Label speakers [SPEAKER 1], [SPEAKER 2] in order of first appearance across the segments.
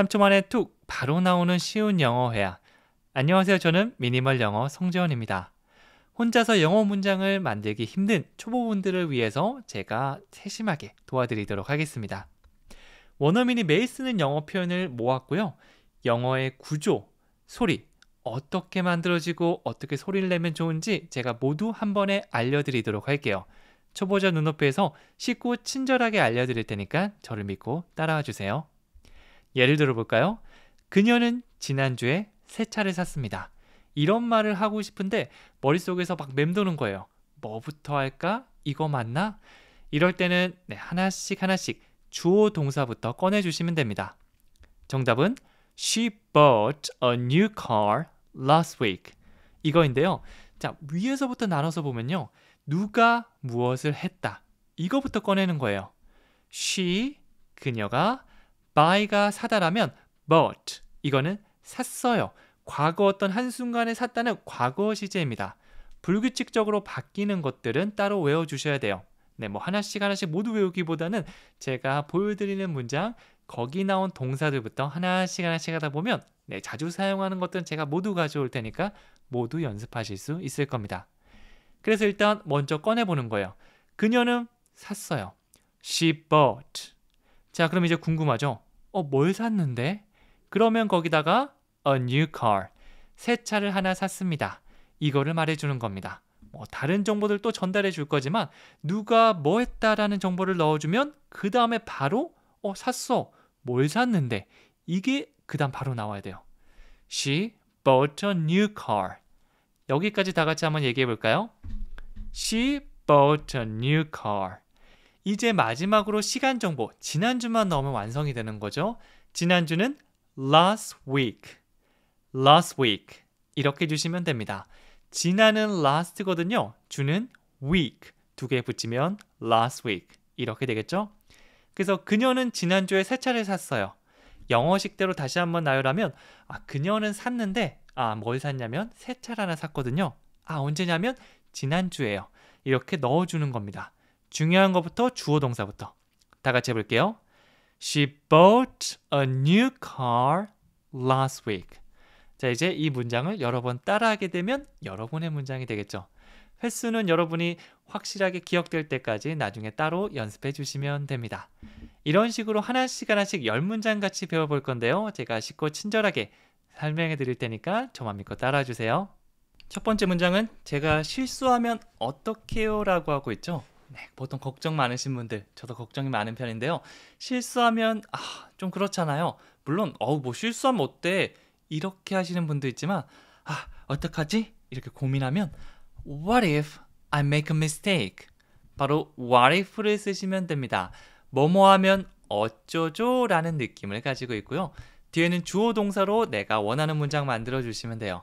[SPEAKER 1] 3초 만에 툭 바로 나오는 쉬운 영어 회화. 안녕하세요. 저는 미니멀 영어 송재원입니다. 혼자서 영어 문장을 만들기 힘든 초보분들을 위해서 제가 세심하게 도와드리도록 하겠습니다. 원어민이 매일 쓰는 영어 표현을 모았고요. 영어의 구조, 소리, 어떻게 만들어지고 어떻게 소리를 내면 좋은지 제가 모두 한 번에 알려드리도록 할게요. 초보자 눈높이에서 쉽고 친절하게 알려드릴 테니까 저를 믿고 따라와 주세요. 예를 들어 볼까요? 그녀는 지난주에 새 차를 샀습니다. 이런 말을 하고 싶은데 머릿속에서 막 맴도는 거예요. 뭐부터 할까? 이거 맞나? 이럴 때는 네, 하나씩 하나씩 주어 동사부터 꺼내 주시면 됩니다. 정답은 She bought a new car last week. 이거인데요. 자, 위에서부터 나눠서 보면요. 누가 무엇을 했다. 이거부터 꺼내는 거예요. She, 그녀가, buy가 사다라면 bought, 이거는 샀어요. 과거 어떤 한순간에 샀다는 과거 시제입니다. 불규칙적으로 바뀌는 것들은 따로 외워 주셔야 돼요. 네, 뭐 하나씩 하나씩 모두 외우기보다는 제가 보여드리는 문장, 거기 나온 동사들부터 하나씩 하나씩 하다 보면 네, 자주 사용하는 것들은 제가 모두 가져올 테니까 모두 연습하실 수 있을 겁니다. 그래서 일단 먼저 꺼내보는 거예요. 그녀는 샀어요. She bought. 자, 그럼 이제 궁금하죠? 어, 뭘 샀는데? 그러면 거기다가 a new car. 새 차를 하나 샀습니다. 이거를 말해주는 겁니다. 뭐 다른 정보들 또 전달해 줄 거지만 누가 뭐 했다라는 정보를 넣어주면 그 다음에 바로 어 샀어 뭘 샀는데 이게 그 다음 바로 나와야 돼요. She bought a new car. 여기까지 다 같이 한번 얘기해 볼까요? She bought a new car. 이제 마지막으로 시간 정보 지난주만 넣으면 완성이 되는 거죠. 지난주는 last week. last week. 이렇게 주시면 됩니다. 지나는 last거든요. 주는 week. 두 개 붙이면 last week. 이렇게 되겠죠? 그래서 그녀는 지난주에 새 차를 샀어요. 영어식대로 다시 한번 나열하면 아, 그녀는 샀는데 아, 뭘 샀냐면 새 차를 하나 샀거든요. 아, 언제냐면 지난주에요. 이렇게 넣어주는 겁니다. 중요한 것부터 주어 동사부터. 다 같이 해볼게요. She bought a new car last week. 자, 이제 이 문장을 여러 번 따라하게 되면 여러분의 문장이 되겠죠. 횟수는 여러분이 확실하게 기억될 때까지 나중에 따로 연습해 주시면 됩니다. 이런 식으로 하나씩 하나씩 열 문장 같이 배워볼 건데요. 제가 쉽고 친절하게 설명해 드릴 테니까 저만 믿고 따라와 주세요. 첫 번째 문장은 제가 실수하면 어떡해요? 라고 하고 있죠. 네, 보통 걱정 많으신 분들, 저도 걱정이 많은 편인데요. 실수하면, 아, 좀 그렇잖아요. 물론, 어우, 뭐 실수하면 어때? 이렇게 하시는 분도 있지만, 아, 어떡하지? 이렇게 고민하면, What if I make a mistake? 바로 what if를 쓰시면 됩니다. 뭐뭐 하면 어쩌죠? 라는 느낌을 가지고 있고요. 뒤에는 주어 동사로 내가 원하는 문장 만들어 주시면 돼요.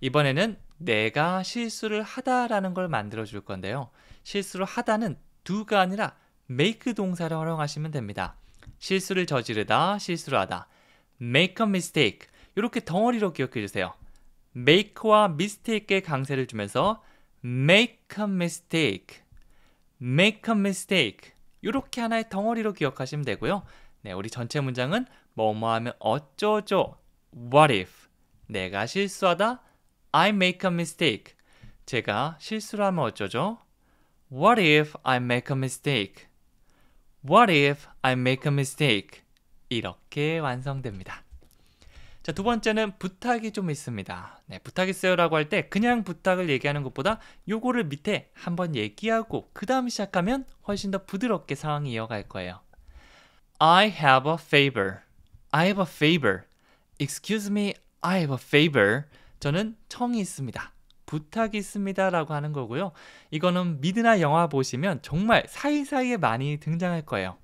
[SPEAKER 1] 이번에는 내가 실수를 하다라는 걸 만들어 줄 건데요. 실수를 하다는 do가 아니라 make 동사를 활용하시면 됩니다. 실수를 저지르다, 실수를 하다. make a mistake. 이렇게 덩어리로 기억해 주세요. make와 mistake에 강세를 주면서 make a mistake. make a mistake. 이렇게 하나의 덩어리로 기억하시면 되고요. 네, 우리 전체 문장은 뭐뭐 하면 어쩌죠? what if 내가 실수하다 I make a mistake. 제가 실수를 하면 어쩌죠? What if I make a mistake? What if I make a mistake? 이렇게 완성됩니다. 자, 두 번째는 부탁이 좀 있습니다. 네, 부탁 있어요라고 할 때 그냥 부탁을 얘기하는 것보다 요거를 밑에 한번 얘기하고 그 다음 시작하면 훨씬 더 부드럽게 상황이 이어갈 거예요. I have a favor. I have a favor. Excuse me, I have a favor. 저는 청이 있습니다. 부탁이 있습니다. 라고 하는 거고요. 이거는 미드나 영화 보시면 정말 사이사이에 많이 등장할 거예요.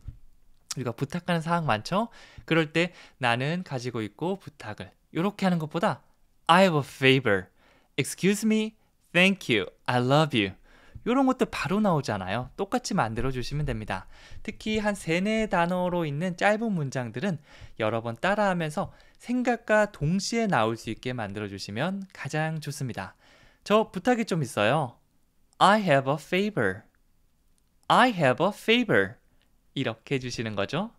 [SPEAKER 1] 우리가 부탁하는 사항 많죠? 그럴 때 나는 가지고 있고 부탁을 이렇게 하는 것보다 I have a favor. Excuse me. Thank you. I love you. 이런 것들 바로 나오잖아요. 똑같이 만들어 주시면 됩니다. 특히 한 세네 단어로 있는 짧은 문장들은 여러 번 따라하면서 생각과 동시에 나올 수 있게 만들어 주시면 가장 좋습니다. 저 부탁이 좀 있어요. I have a favor. I have a favor. 이렇게 해주시는 거죠.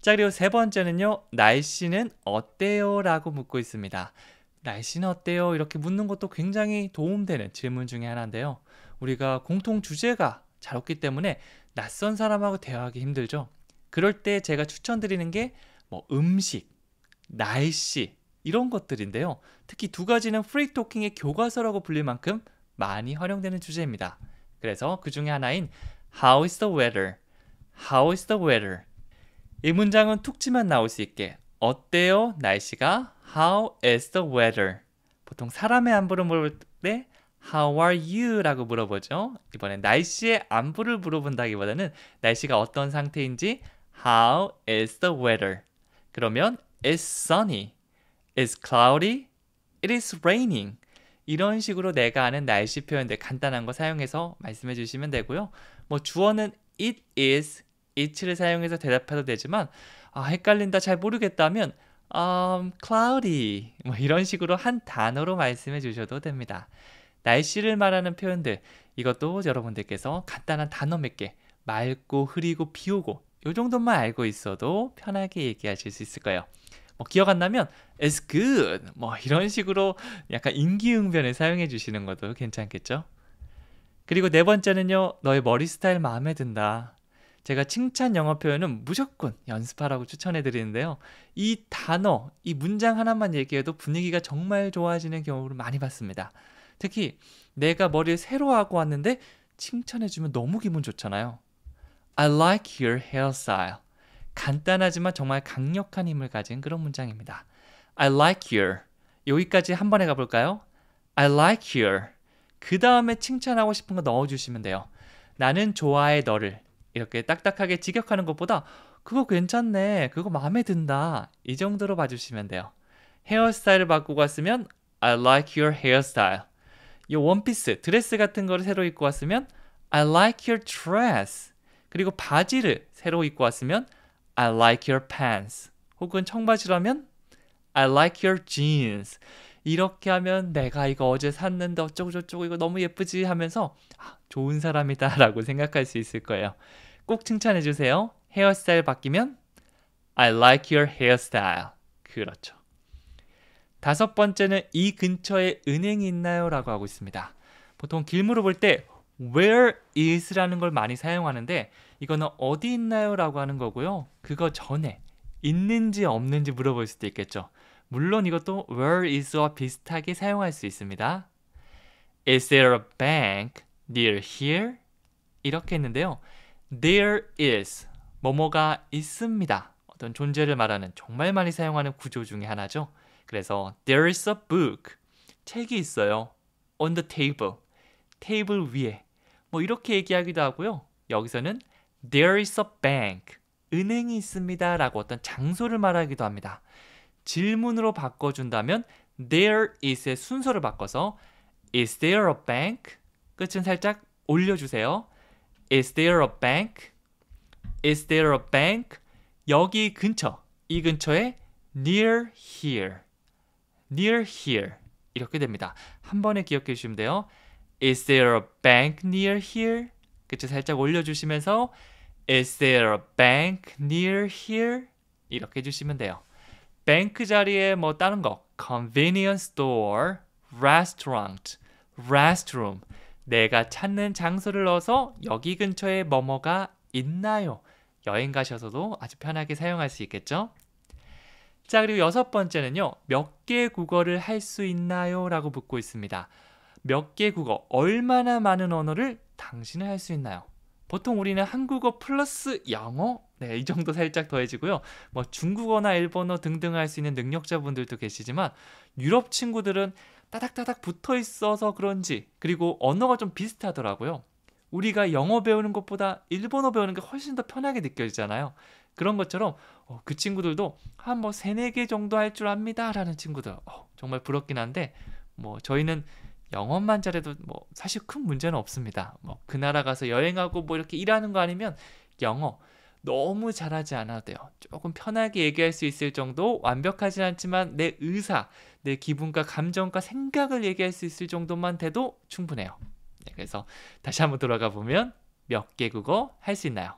[SPEAKER 1] 자, 그리고 세 번째는요. 날씨는 어때요? 라고 묻고 있습니다. 날씨는 어때요? 이렇게 묻는 것도 굉장히 도움되는 질문 중에 하나인데요. 우리가 공통 주제가 잘 없기 때문에 낯선 사람하고 대화하기 힘들죠. 그럴 때 제가 추천드리는 게 뭐 음식, 날씨 이런 것들인데요. 특히 두 가지는 free talking의 교과서라고 불릴 만큼 많이 활용되는 주제입니다. 그래서 그 중에 하나인 How is the weather? How is the weather? 이 문장은 툭치만 나올 수 있게 어때요? 날씨가 How is the weather? 보통 사람의 안부를 물을 때 How are you? 라고 물어보죠. 이번엔 날씨의 안부를 물어본다기보다는 날씨가 어떤 상태인지 How is the weather? 그러면 It's sunny. It's cloudy. It is raining. 이런 식으로 내가 아는 날씨 표현들 간단한 거 사용해서 말씀해 주시면 되고요. 뭐 주어는 it is, it를 사용해서 대답해도 되지만 아, 헷갈린다 잘 모르겠다면 um, cloudy 뭐 이런 식으로 한 단어로 말씀해 주셔도 됩니다. 날씨를 말하는 표현들 이것도 여러분들께서 간단한 단어 몇 개 맑고 흐리고 비 오고 요 정도만 알고 있어도 편하게 얘기하실 수 있을 거예요. 뭐 기억 안 나면 it's good 뭐 이런 식으로 약간 인기응변을 사용해 주시는 것도 괜찮겠죠. 그리고 네 번째는요 너의 머리 스타일 마음에 든다. 제가 칭찬 영어 표현은 무조건 연습하라고 추천해 드리는데요. 이 단어, 이 문장 하나만 얘기해도 분위기가 정말 좋아지는 경우를 많이 봤습니다. 특히 내가 머리를 새로 하고 왔는데 칭찬해 주면 너무 기분 좋잖아요. I like your hairstyle. 간단하지만 정말 강력한 힘을 가진 그런 문장입니다. I like your. 여기까지 한 번에 가볼까요? I like your. 그 다음에 칭찬하고 싶은 거 넣어주시면 돼요. 나는 좋아해 너를. 이렇게 딱딱하게 직역하는 것보다 그거 괜찮네. 그거 마음에 든다. 이 정도로 봐주시면 돼요. 헤어스타일을 바꾸고 왔으면 I like your hairstyle. 이 원피스, 드레스 같은 거를 새로 입고 왔으면 I like your dress. 그리고 바지를 새로 입고 왔으면 I like your pants. 혹은 청바지라면 I like your jeans. 이렇게 하면 내가 이거 어제 샀는데 어쩌고저쩌고 이거 너무 예쁘지 하면서 아, 좋은 사람이다 라고 생각할 수 있을 거예요. 꼭 칭찬해 주세요. 헤어스타일 바뀌면 I like your hairstyle. 그렇죠. 다섯 번째는 이 근처에 은행이 있나요? 라고 하고 있습니다. 보통 길 물어볼 때 where is라는 걸 많이 사용하는데 이거는 어디 있나요? 라고 하는 거고요. 그거 전에 있는지 없는지 물어볼 수도 있겠죠. 물론 이것도 where is와 비슷하게 사용할 수 있습니다. Is there a bank near here? 이렇게 했는데요. There is 뭐뭐가 있습니다. 어떤 존재를 말하는 정말 많이 사용하는 구조 중에 하나죠. 그래서 there is a book 책이 있어요. on the table 테이블 위에 뭐 이렇게 얘기하기도 하고요. 여기서는 there is a bank 은행이 있습니다 라고 어떤 장소를 말하기도 합니다. 질문으로 바꿔준다면 there is의 순서를 바꿔서 is there a bank 끝은 살짝 올려주세요. is there a bank? is there a bank? 여기 근처 이 근처에 near here near here 이렇게 됩니다. 한 번에 기억해 주시면 돼요. Is there a bank near here? 그쵸 살짝 올려주시면서 Is there a bank near here? 이렇게 해주시면 돼요. 뱅크 자리에 뭐 다른 거 convenience store, restaurant, restroom 내가 찾는 장소를 넣어서 여기 근처에 뭐뭐가 있나요? 여행 가셔서도 아주 편하게 사용할 수 있겠죠? 자, 그리고 여섯 번째는요. 몇 개 국어를 할 수 있나요? 라고 묻고 있습니다. 몇 개 국어, 얼마나 많은 언어를 당신은 할 수 있나요? 보통 우리는 한국어 플러스 영어 네, 이 정도 살짝 더해지고요. 뭐 중국어나 일본어 등등 할 수 있는 능력자분들도 계시지만 유럽 친구들은 따닥따닥 붙어 있어서 그런지 그리고 언어가 좀 비슷하더라고요. 우리가 영어 배우는 것보다 일본어 배우는 게 훨씬 더 편하게 느껴지잖아요. 그런 것처럼 어, 그 친구들도 한 뭐 세네 개 정도 할 줄 압니다라는 친구들 어, 정말 부럽긴 한데 뭐 저희는 영어만 잘해도 뭐 사실 큰 문제는 없습니다. 뭐 그 나라 가서 여행하고 뭐 이렇게 일하는 거 아니면 영어 너무 잘하지 않아도 돼요. 조금 편하게 얘기할 수 있을 정도 완벽하진 않지만 내 의사, 내 기분과 감정과 생각을 얘기할 수 있을 정도만 돼도 충분해요. 네, 그래서 다시 한번 돌아가 보면 몇 개 국어 할 수 있나요?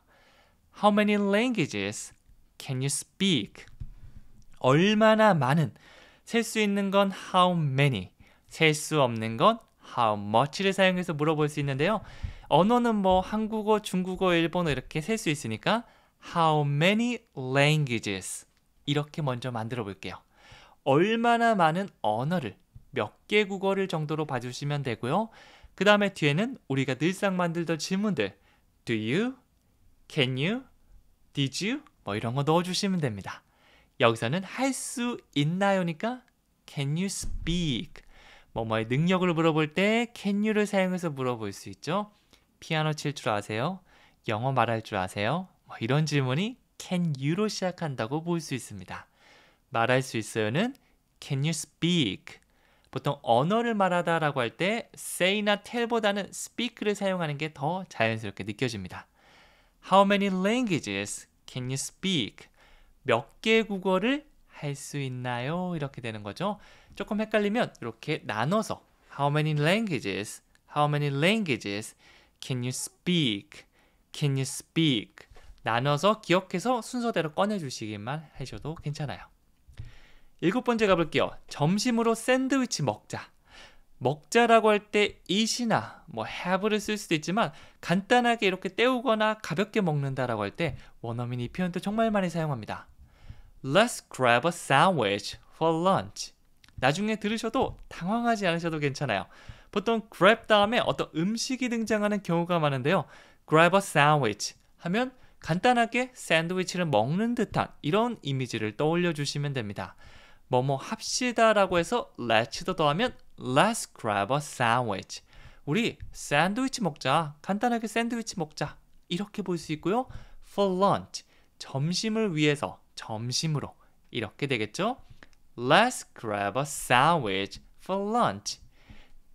[SPEAKER 1] How many languages Can you speak? 얼마나 많은 셀 수 있는 건 how many 셀 수 없는 건 how much를 사용해서 물어볼 수 있는데요. 언어는 뭐 한국어, 중국어, 일본어 이렇게 셀 수 있으니까 how many languages 이렇게 먼저 만들어 볼게요. 얼마나 많은 언어를 몇 개 국어를 정도로 봐주시면 되고요. 그 다음에 뒤에는 우리가 늘상 만들던 질문들 Do you? Can you? Did you? 뭐 이런 거 넣어주시면 됩니다. 여기서는 할 수 있나요니까 Can you speak? 뭐뭐의 능력을 물어볼 때 can you를 사용해서 물어볼 수 있죠. 피아노 칠 줄 아세요? 영어 말할 줄 아세요? 뭐 이런 질문이 can you로 시작한다고 볼 수 있습니다. 말할 수 있어요는 can you speak? 보통 언어를 말하다라고 할 때 say나 tell보다는 speak를 사용하는 게 더 자연스럽게 느껴집니다. How many languages can you speak? 몇 개 국어를 할 수 있나요? 이렇게 되는 거죠. 조금 헷갈리면 이렇게 나눠서 How many languages? How many languages can you speak? Can you speak? 나눠서 기억해서 순서대로 꺼내주시기만 하셔도 괜찮아요. 일곱 번째 가볼게요. 점심으로 샌드위치 먹자. 먹자라고 할때 eat이나 뭐 have를 쓸 수도 있지만 간단하게 이렇게 때우거나 가볍게 먹는다라고 할 때 원어민 이 표현도 정말 많이 사용합니다. Let's grab a sandwich for lunch. 나중에 들으셔도 당황하지 않으셔도 괜찮아요. 보통 grab 다음에 어떤 음식이 등장하는 경우가 많은데요. grab a sandwich 하면 간단하게 샌드위치를 먹는 듯한 이런 이미지를 떠올려 주시면 됩니다. 뭐뭐 합시다 라고 해서 let'도 더하면 let's grab a sandwich. 우리 샌드위치 먹자. 간단하게 샌드위치 먹자. 이렇게 볼 수 있고요. for lunch. 점심을 위해서 점심으로 이렇게 되겠죠? Let's grab a sandwich for lunch.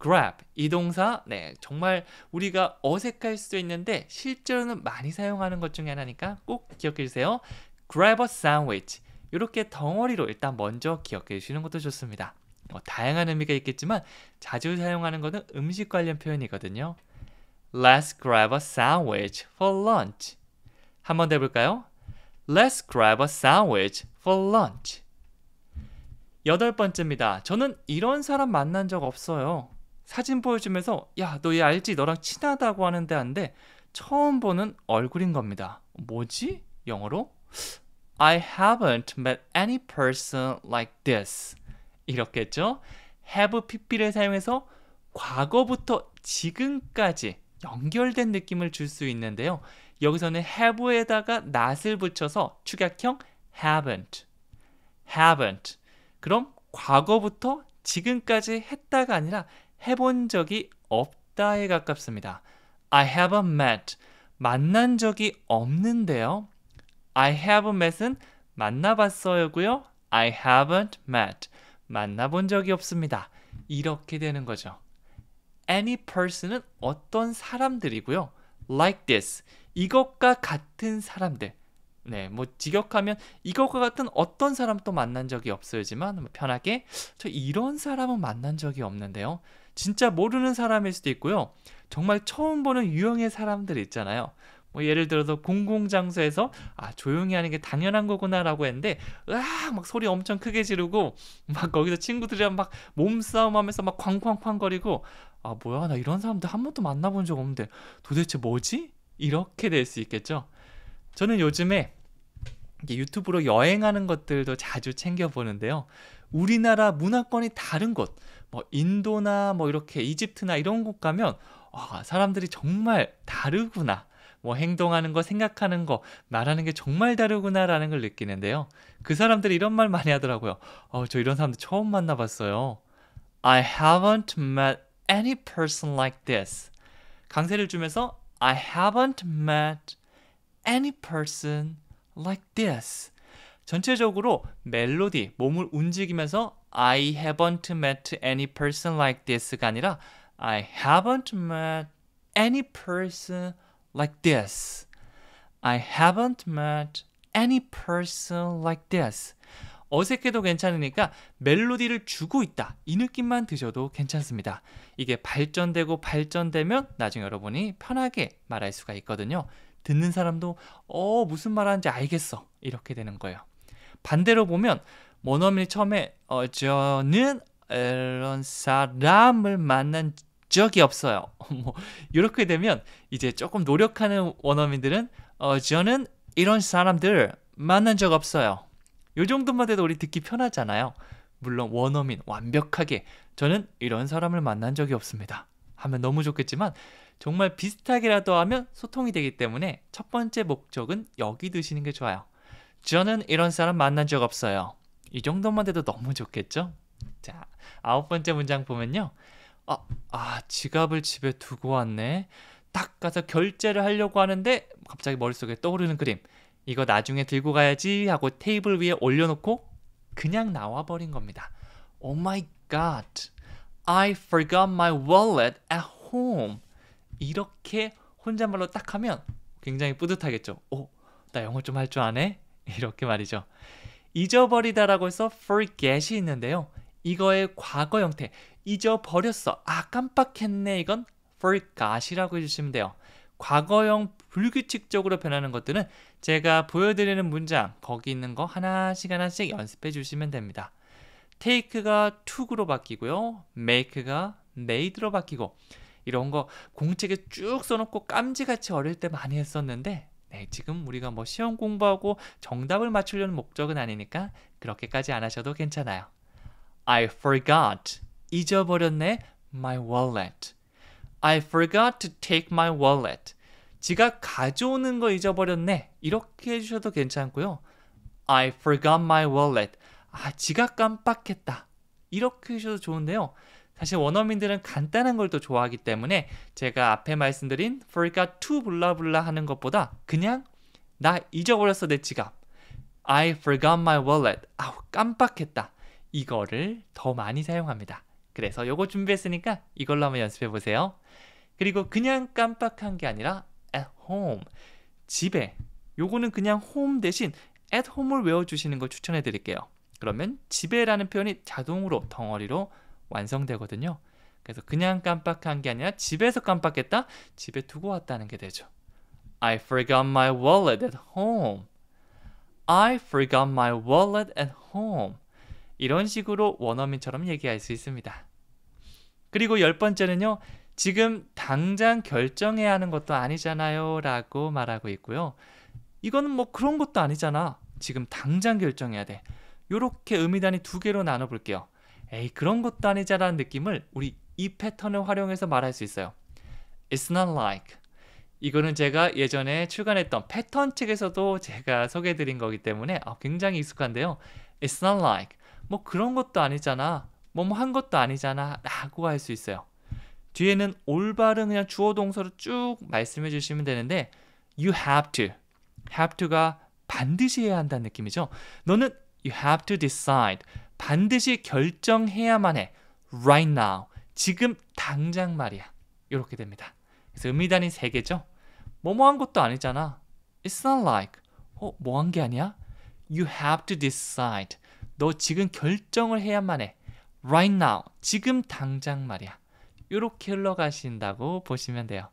[SPEAKER 1] grab 이 동사 네 정말 우리가 어색할 수도 있는데 실제로는 많이 사용하는 것 중에 하나니까 꼭 기억해 주세요. grab a sandwich 이렇게 덩어리로 일단 먼저 기억해 주시는 것도 좋습니다. 뭐 다양한 의미가 있겠지만 자주 사용하는 것은 음식 관련 표현이거든요. Let's grab a sandwich for lunch. 한 번 더 해볼까요? Let's grab a sandwich for lunch. 여덟 번째입니다. 저는 이런 사람 만난 적 없어요. 사진 보여주면서 야, 너 얘 알지? 너랑 친하다고 하는데 한데 처음 보는 얼굴인 겁니다. 뭐지? 영어로? I haven't met any person like this. 이렇게 했죠. have pp를 사용해서 과거부터 지금까지 연결된 느낌을 줄 수 있는데요. 여기서는 have에다가 not을 붙여서 축약형 haven't. haven't. 그럼 과거부터 지금까지 했다가 아니라 해본 적이 없다에 가깝습니다. I haven't met. 만난 적이 없는데요. I have met은 만나봤어요고요. I haven't met. 만나본 적이 없습니다. 이렇게 되는 거죠. Any person은 어떤 사람들이고요. Like this. 이것과 같은 사람들. 네, 뭐 직역하면 이것과 같은 어떤 사람도 만난 적이 없어야지만 뭐 편하게 저 이런 사람은 만난 적이 없는데요. 진짜 모르는 사람일 수도 있고요. 정말 처음 보는 유형의 사람들 있잖아요. 뭐 예를 들어서 공공장소에서 아 조용히 하는 게 당연한 거구나라고 했는데 으악 막 소리 엄청 크게 지르고 막 거기서 친구들이랑 막 몸싸움하면서 막 쾅쾅쾅거리고 아 뭐야 나 이런 사람들 한 번도 만나본 적 없는데 도대체 뭐지? 이렇게 될 수 있겠죠. 저는 요즘에 유튜브로 여행하는 것들도 자주 챙겨 보는데요. 우리나라 문화권이 다른 곳, 뭐 인도나 뭐 이렇게 이집트나 이런 곳 가면 와, 사람들이 정말 다르구나. 뭐 행동하는 거, 생각하는 거, 말하는 게 정말 다르구나라는 걸 느끼는데요. 그 사람들이 이런 말 많이 하더라고요. 어, 저 이런 사람들 처음 만나봤어요. I haven't met any person like this. 강세를 주면서 I haven't met any person like this. 전체적으로 멜로디, 몸을 움직이면서 I haven't met any person like this가 아니라 I haven't met any person like this. I haven't met any person like this. 어색해도 괜찮으니까 멜로디를 주고 있다. 이 느낌만 드셔도 괜찮습니다. 이게 발전되고 발전되면 나중에 여러분이 편하게 말할 수가 있거든요. 듣는 사람도 어 무슨 말하는지 알겠어 이렇게 되는 거예요. 반대로 보면 원어민이 처음에 어 저는 이런 사람을 만난 적이 없어요. 뭐 이렇게 되면 이제 조금 노력하는 원어민들은 어 저는 이런 사람들 만난 적 없어요. 요 정도만 돼도 우리 듣기 편하잖아요. 물론 원어민 완벽하게 저는 이런 사람을 만난 적이 없습니다. 하면 너무 좋겠지만 정말 비슷하게라도 하면 소통이 되기 때문에 첫 번째 목적은 여기 두시는 게 좋아요. 저는 이런 사람 만난 적 없어요. 이 정도만 돼도 너무 좋겠죠? 자, 아홉 번째 문장 보면요. 아, 아, 지갑을 집에 두고 왔네. 딱 가서 결제를 하려고 하는데 갑자기 머릿속에 떠오르는 그림. 이거 나중에 들고 가야지 하고 테이블 위에 올려놓고 그냥 나와버린 겁니다. Oh my god. I forgot my wallet at home. 이렇게 혼잣말로 딱 하면 굉장히 뿌듯하겠죠. 오, 나 영어 좀 할 줄 아네? 이렇게 말이죠. 잊어버리다라고 해서 forget이 있는데요. 이거의 과거 형태, 잊어버렸어. 아, 깜빡했네. 이건 forgot이라고 해주시면 돼요. 과거형 불규칙적으로 변하는 것들은 제가 보여드리는 문장, 거기 있는 거 하나씩 하나씩 연습해 주시면 됩니다. take가 took로 바뀌고요. make가 made로 바뀌고 이런 거 공책에 쭉 써놓고 깜지같이 어릴 때 많이 했었는데 네, 지금 우리가 뭐 시험 공부하고 정답을 맞추려는 목적은 아니니까 그렇게까지 안 하셔도 괜찮아요. I forgot. 잊어버렸네. My wallet. I forgot to take my wallet. 지갑 가져오는 거 잊어버렸네. 이렇게 해주셔도 괜찮고요. I forgot my wallet. 아, 지갑 깜빡했다. 이렇게 해주셔도 좋은데요. 사실 원어민들은 간단한 걸 더 좋아하기 때문에 제가 앞에 말씀드린 forgot to 블라블라 하는 것보다 그냥 나 잊어버렸어 내 지갑. I forgot my wallet. 아우 깜빡했다. 이거를 더 많이 사용합니다. 그래서 요거 준비했으니까 이걸로 한번 연습해 보세요. 그리고 그냥 깜빡한 게 아니라 at home. 집에. 요거는 그냥 home 대신 at home을 외워주시는 걸 추천해 드릴게요. 그러면 집에라는 표현이 자동으로 덩어리로 완성되거든요. 그래서 그냥 깜빡한 게 아니라 집에서 깜빡했다? 집에 두고 왔다는 게 되죠. I forgot my wallet at home. I forgot my wallet at home. 이런 식으로 원어민처럼 얘기할 수 있습니다. 그리고 열 번째는요. 지금 당장 결정해야 하는 것도 아니잖아요. 라고 말하고 있고요. 이거는 뭐 그런 것도 아니잖아. 지금 당장 결정해야 돼. 요렇게 의미단위 두 개로 나눠 볼게요. 에이, 그런 것도 아니잖아는 느낌을 우리 이 패턴을 활용해서 말할 수 있어요. It's not like. 이거는 제가 예전에 출간했던 패턴 책에서도 제가 소개해 드린 거기 때문에 아, 굉장히 익숙한데요. It's not like. 뭐 그런 것도 아니잖아. 뭐뭐 한 것도 아니잖아. 라고 할 수 있어요. 뒤에는 올바른 그냥 주어 동사로 쭉 말씀해 주시면 되는데 you have to. have to가 반드시 해야 한다는 느낌이죠. 너는 you have to decide. 반드시 결정해야만 해. right now. 지금 당장 말이야. 이렇게 됩니다. 그래서 의미단이 세 개죠. 뭐뭐 한 것도 아니잖아. It's not like. 어, 뭐한 게 아니야? You have to decide. 너 지금 결정을 해야만 해. right now. 지금 당장 말이야. 이렇게 흘러가신다고 보시면 돼요.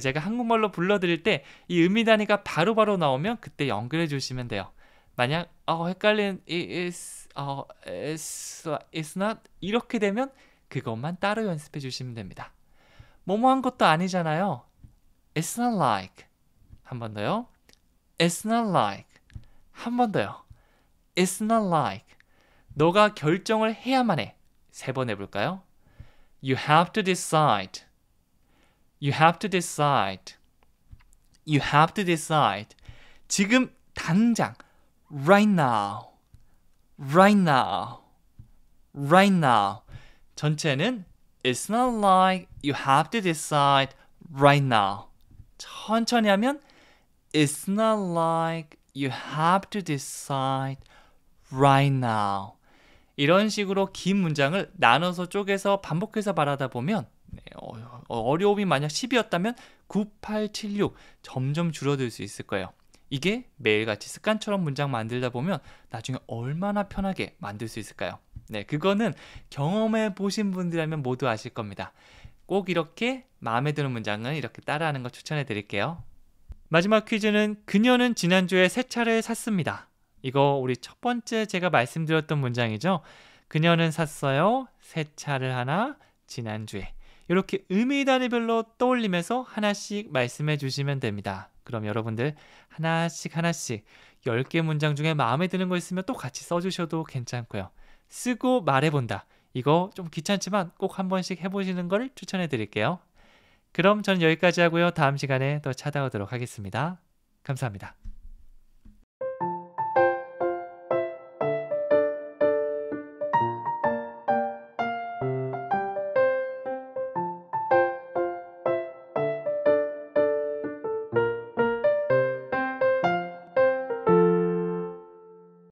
[SPEAKER 1] 제가 한국말로 불러드릴 때이 의미 단위가 바로바로 나오면 그때 연결해 주시면 돼요. 만약 어, 헷갈린 is 어, is, is not 이렇게 되면 그것만 따로 연습해 주시면 됩니다. 뭐뭐 한 것도 아니잖아요. It's not like 한 번 더요. It's not like 한 번 더요. It's not like 너가 결정을 해야만 해. 세 번 해볼까요? You have to decide. You have to decide. You have to decide. 지금 당장 right now. right now. right now. 전체는 It's not like you have to decide right now. 천천히 하면 It's not like you have to decide right now. 이런 식으로 긴 문장을 나눠서 쪼개서 반복해서 말하다 보면 네, 어, 려움이 만약 10이었다면 9, 8, 7, 6 점점 줄어들 수 있을 거예요. 이게 매일같이 습관처럼 문장 만들다 보면 나중에 얼마나 편하게 만들 수 있을까요? 네, 그거는 경험해 보신 분들이라면 모두 아실 겁니다. 꼭 이렇게 마음에 드는 문장은 이렇게 따라하는 거 추천해 드릴게요. 마지막 퀴즈는 그녀는 지난주에 새 차를 샀습니다. 이거 우리 첫 번째 제가 말씀드렸던 문장이죠. 그녀는 샀어요. 새 차를 하나 지난주에. 이렇게 의미 단위별로 떠올리면서 하나씩 말씀해 주시면 됩니다. 그럼 여러분들 하나씩 하나씩 10개 문장 중에 마음에 드는 거 있으면 또 같이 써주셔도 괜찮고요. 쓰고 말해본다. 이거 좀 귀찮지만 꼭 한 번씩 해보시는 걸 추천해 드릴게요. 그럼 전 여기까지 하고요. 다음 시간에 또 찾아오도록 하겠습니다. 감사합니다.